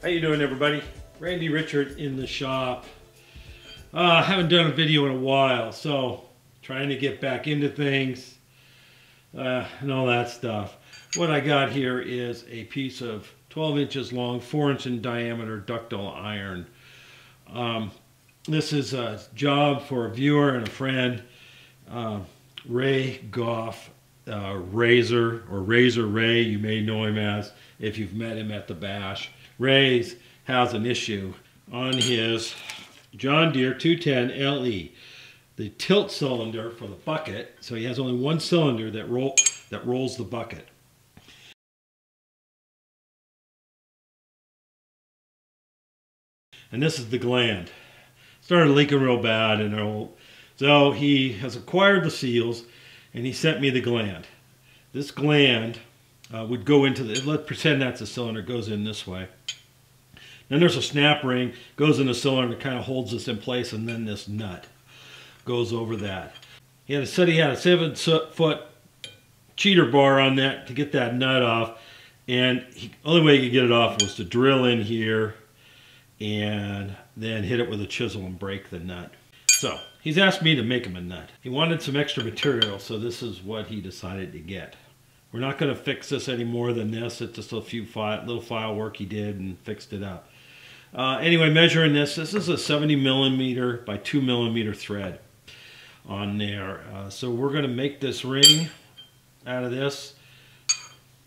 How you doing everybody? Randy Richard in the shop. Uh, I haven't done a video in a while, so trying to get back into things uh, and all that stuff. What I got here is a piece of 12 inches long, 4 inch in diameter ductile iron. Um, this is a job for a viewer and a friend, uh, Ray Goff, uh, Razor, or Razor Ray, you may know him as if you've met him at the Bash. Ray has an issue on his John Deere 210 LE, the tilt cylinder for the bucket. So he has only one cylinder that roll that rolls the bucket. And this is the gland. Started leaking real bad, and so he has acquired the seals, and he sent me the gland. This gland uh, would go into the. Let's pretend that's a cylinder. Goes in this way then there's a snap ring, goes in the cylinder, kind of holds this in place, and then this nut goes over that. He had a, said he had a seven foot cheater bar on that to get that nut off. And the only way he could get it off was to drill in here and then hit it with a chisel and break the nut. So he's asked me to make him a nut. He wanted some extra material, so this is what he decided to get. We're not going to fix this any more than this. It's just a few file, little file work he did and fixed it up. Uh, anyway, measuring this, this is a 70 millimeter by 2 millimeter thread on there. Uh, so we're going to make this ring out of this.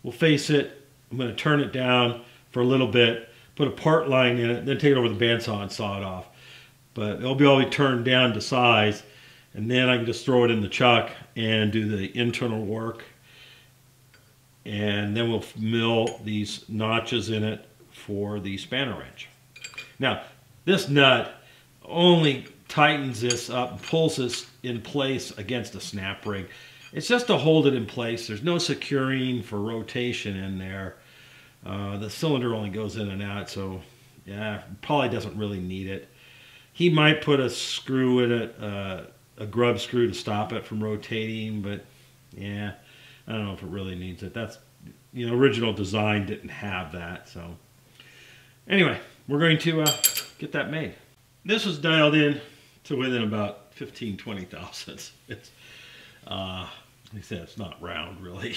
We'll face it. I'm going to turn it down for a little bit, put a part line in it, then take it over the bandsaw and saw it off. But it'll be all turned down to size, and then I can just throw it in the chuck and do the internal work. And then we'll mill these notches in it for the spanner wrench. Now, this nut only tightens this up, pulls this in place against a snap ring. It's just to hold it in place. There's no securing for rotation in there. Uh, the cylinder only goes in and out, so yeah, probably doesn't really need it. He might put a screw in it, uh, a grub screw to stop it from rotating, but yeah, I don't know if it really needs it. That's, you know, original design didn't have that, so anyway we're going to uh, get that made. This was dialed in to within about 15, 20 thousandths. It's, uh, like I said, it's not round really.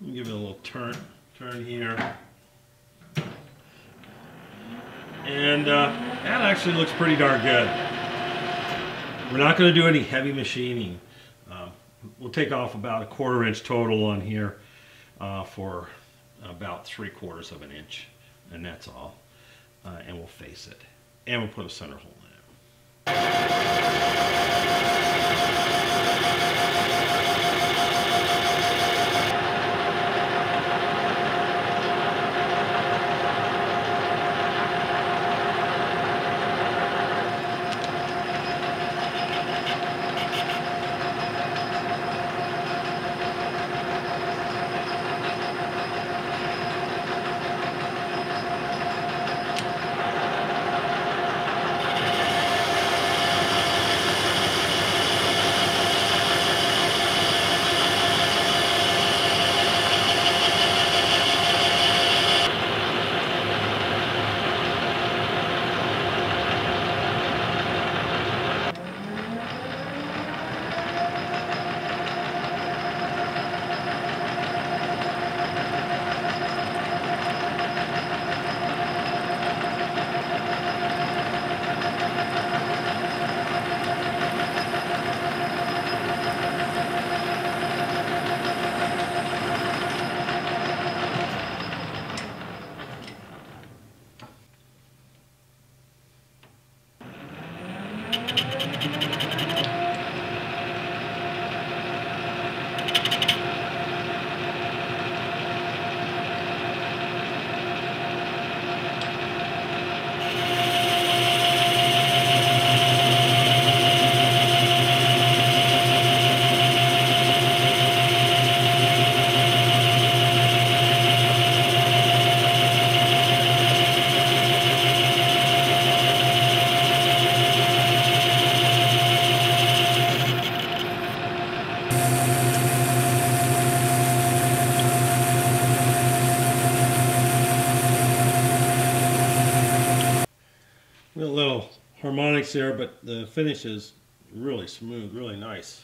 Let me give it a little turn, turn here. And uh, that actually looks pretty darn good. We're not going to do any heavy machining. We'll take off about a quarter inch total on here uh, for about three quarters of an inch and that's all. Uh, and we'll face it. And we'll put a center hole in it. There, but the finish is really smooth, really nice.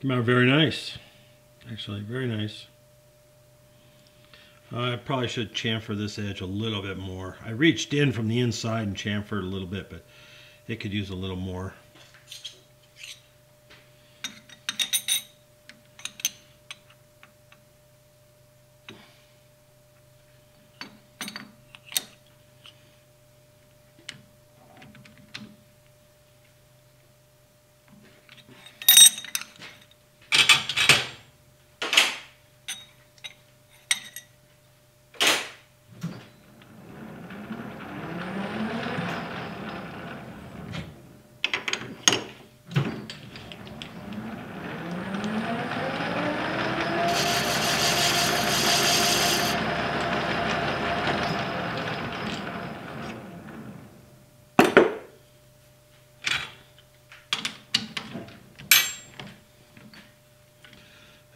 Came out very nice. Actually, very nice. I probably should chamfer this edge a little bit more. I reached in from the inside and chamfered a little bit, but it could use a little more.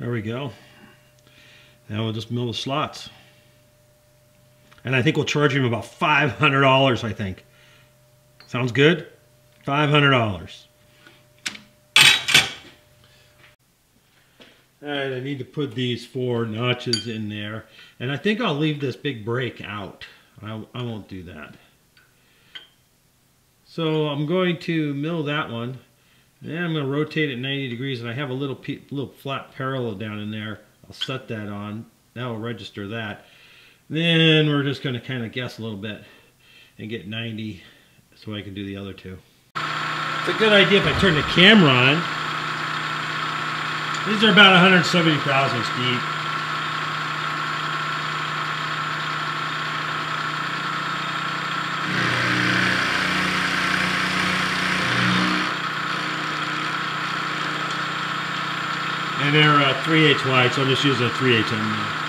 There we go. Now we'll just mill the slots. And I think we'll charge him about $500, I think. Sounds good? $500. All right, I need to put these four notches in there. And I think I'll leave this big break out. I, I won't do that. So I'm going to mill that one. Then I'm going to rotate it 90 degrees and I have a little little flat parallel down in there. I'll set that on. That will register that. Then we're just going to kind of guess a little bit and get 90 so I can do the other two. It's a good idea if I turn the camera on. These are about 170 thousandths deep. They're uh, 3 8 wide, so I'll just use a 3 8 on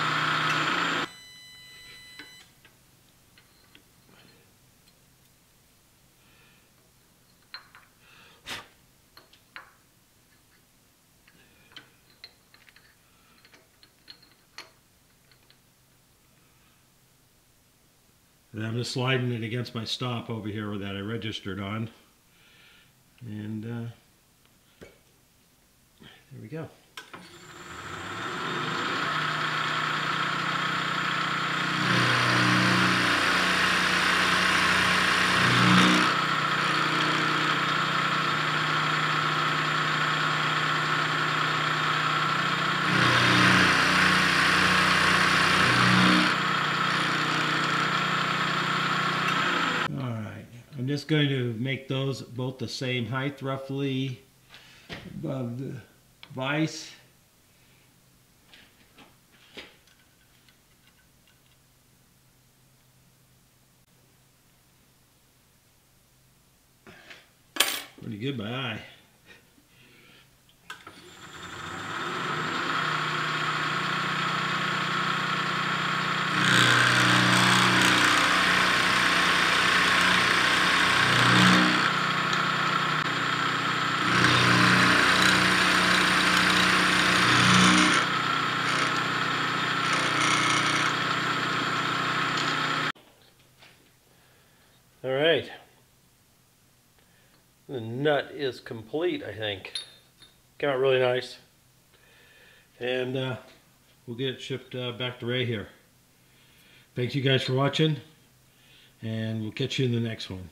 And I'm just sliding it against my stop over here that I registered on. And uh, there we go. I'm just going to make those both the same height roughly above the vise. Pretty good by eye. All right. The nut is complete, I think. Came out really nice. And uh, we'll get it shipped uh, back to Ray here. Thanks you guys for watching. And we'll catch you in the next one.